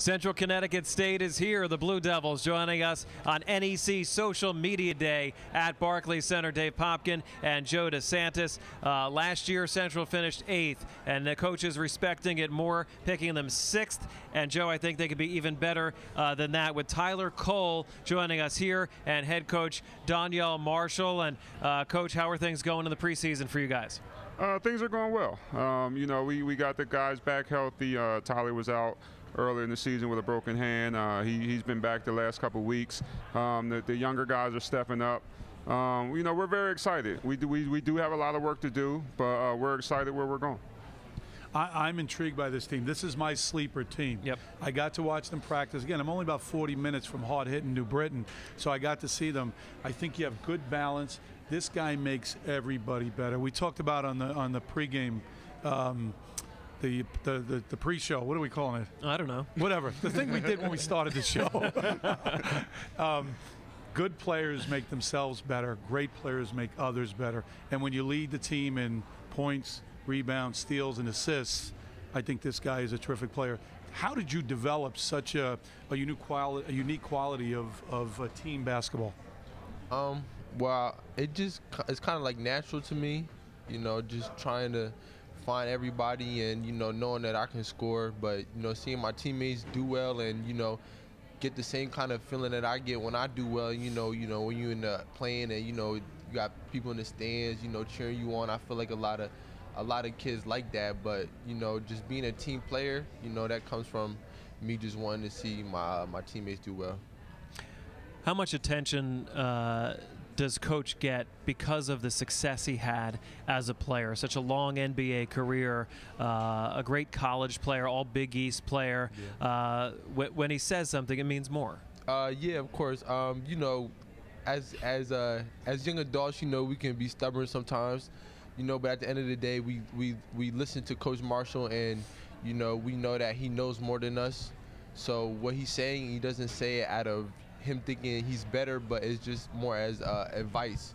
Central Connecticut State is here. The Blue Devils joining us on NEC Social Media Day at Barclays Center. Dave Popkin and Joe DeSantis. Uh, last year, Central finished eighth, and the coaches respecting it more, picking them sixth. And Joe, I think they could be even better uh, than that with Tyler Kohl joining us here and head coach Donyell Marshall. And uh, coach, how are things going in the preseason for you guys? Uh, things are going well. Um, you know, we, we got the guys back healthy. Uh, Tyler was out earlier in the season with a broken hand. Uh, he, he's been back the last couple weeks. Um, the, the, younger guys are stepping up. Um, you know, we're very excited. We do, we, we do have a lot of work to do, but uh, we're excited where we're going. I, am intrigued by this team. This is my sleeper team. Yep. I got to watch them practice. Again, I'm only about 40 minutes from hard hitting New Britain, so I got to see them. I think you have good balance. This guy makes everybody better. We talked about on the on the pregame. Um, the, the, the, the, pre-show. What are we calling it? I don't know. Whatever. The thing we did when we started the show. um, good players make themselves better. Great players make others better. And when you lead the team in points, rebounds, steals, and assists, I think this guy is a terrific player. How did you develop such a, a unique quality, a unique quality of, of uh, team basketball? Um, well, it just it's kind of like natural to me, you know, just trying to find everybody and you know knowing that I can score, but you know seeing my teammates do well and you know get the same kind of feeling that I get when I do well. You know, you know when you're in the playing and you know you got people in the stands, you know cheering you on. I feel like a lot of a lot of kids like that, but you know just being a team player, you know that comes from me just wanting to see my my teammates do well. How much attention uh, does Coach get because of the success he had as a player? Such a long NBA career, uh, a great college player, all Big East player. Yeah. Uh, wh- when he says something, it means more. Uh, yeah, of course. Um, you know, as as uh, as young adults, you know, we can be stubborn sometimes. You know, but at the end of the day, we we we listen to Coach Marshall, and you know, we know that he knows more than us. So what he's saying, he doesn't say it out of him thinking he's better, but it's just more as uh, advice.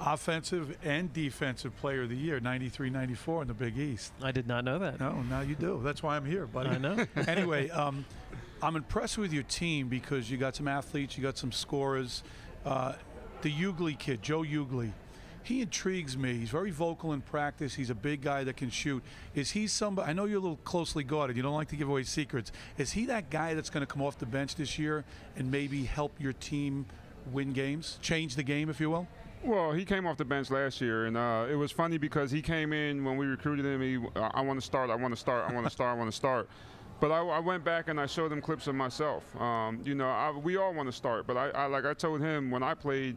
Offensive and defensive player of the year, 93 94 in the Big East. I did not know that. No, now you do. That's why I'm here, buddy. I know. anyway, um, I'm impressed with your team because you got some athletes, you got some scorers. Uh, the Hugley kid, Joe Hugley, he intrigues me. He's very vocal in practice. He's a big guy that can shoot. Is he somebody? I know you're a little closely guarded. You don't like to give away secrets. Is he that guy that's going to come off the bench this year and maybe help your team win games, change the game, if you will? Well, he came off the bench last year, and uh, it was funny because he came in when we recruited him. He, I want to start. I want to start. I want to start. I want to start. But I, I, went back and I showed him clips of myself. Um, you know, I, we all want to start, but I, I, like I told him when I played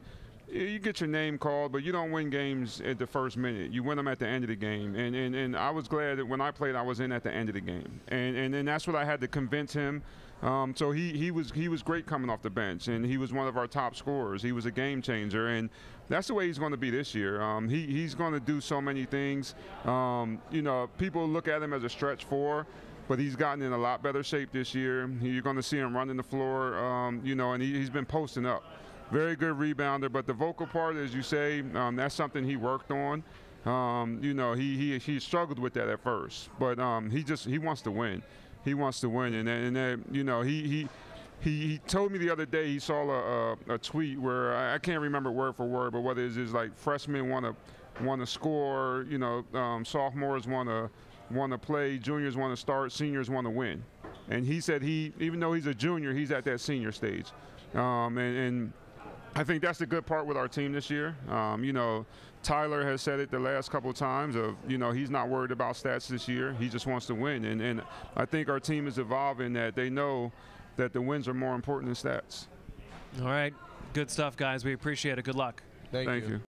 you get your name called, but you don't win games at the first minute. You win them at the end of the game. And and, and I was glad that when I played, I was in at the end of the game. And and, and that's what I had to convince him. Um, so he, he was he was great coming off the bench, and he was one of our top scorers. He was a game changer, and that's the way he's going to be this year. Um, he, he's going to do so many things. Um, you know, people look at him as a stretch four but he's gotten in a lot better shape this year. You're going to see him running the floor, um, you know, and he, has been posting up very good rebounder. But the vocal part, as you say, um, that's something he worked on. Um, you know, he, he he struggled with that at first, but um, he just he wants to win. He wants to win, and and then, you know he he. He, he told me the other day he saw a, a, a tweet where I, I, can't remember word for word, but whether it's just like freshmen want to want to score, you know, um, sophomores want to want to play, juniors want to start, seniors want to win. And he said he, even though he's a junior, he's at that senior stage. Um, and, and, I think that's the good part with our team this year. Um, you know, Tyler has said it the last couple of times of, you know, he's not worried about stats this year. He just wants to win. And, and I think our team is evolving that they know that the wins are more important than stats. All right. Good stuff, guys. We appreciate it. Good luck. Thank, Thank you. you.